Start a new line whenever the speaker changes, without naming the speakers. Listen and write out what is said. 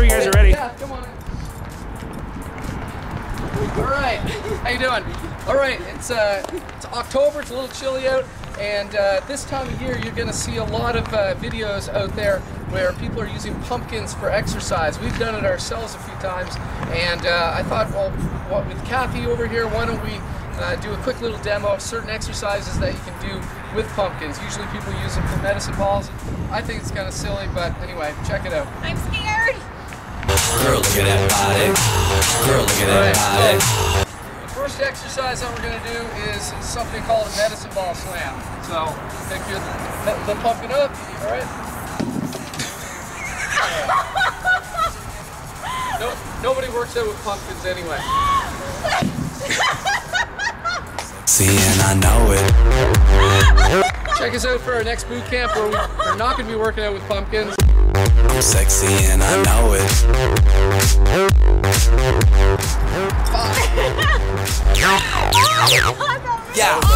whenever you guys are ready. Yeah, come on. All right, how you doing? All right, it's uh, it's October. It's a little chilly out, and uh, this time of year, you're gonna see a lot of uh, videos out there where people are using pumpkins for exercise. We've done it ourselves a few times, and uh, I thought, well, what, with Kathy over here, why don't we uh, do a quick little demo of certain exercises that you can do with pumpkins. Usually people use them for medicine balls. I think it's kind of silly, but anyway, check it out.
Girl, look at that body. Girl, look at that body.
The first exercise that we're going to do is something called a medicine ball slam. So pick your the, the pumpkin up, all right? no, nobody works out with pumpkins anyway.
Seeing, I know it.
Check us out for our next boot camp where we're not going to be working out with pumpkins.
I'm sexy and I know it. Yeah.